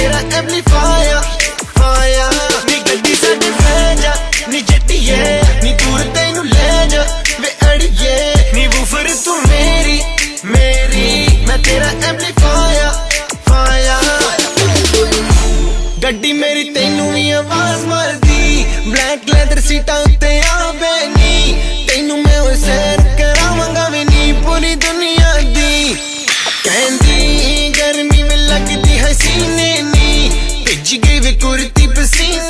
ਤੇਰਾ amplifier fire ਨੀ ਗੱਡੀ ਸਾਡੇ ਲੈ ਜਾ ਨੀ ਜੱਟੀਏ ਨੀ ਦੂਰ ਤੈਨੂੰ ਲੈ ਜਾ ਵੇ ਅੜੀਏ ਨੀ ਵੂਫਰ ਤੂੰ ਮੇਰੀ ਮੇਰੀ ਮੈਂ ਤੇਰਾ ਐਮਪਲੀਫਾਇਰ ਫਾਇਰ ਗੱਡੀ ਮੇਰੀ ਤੈਨੂੰ ਵੀ ਆਵਾਜ਼ ਮਾਰਦੀ ਬਲੈਕ ਲੈਦਰ ਸੀਟਾਂ ਉੱਤੇ ਆ ਬੈਨ The seen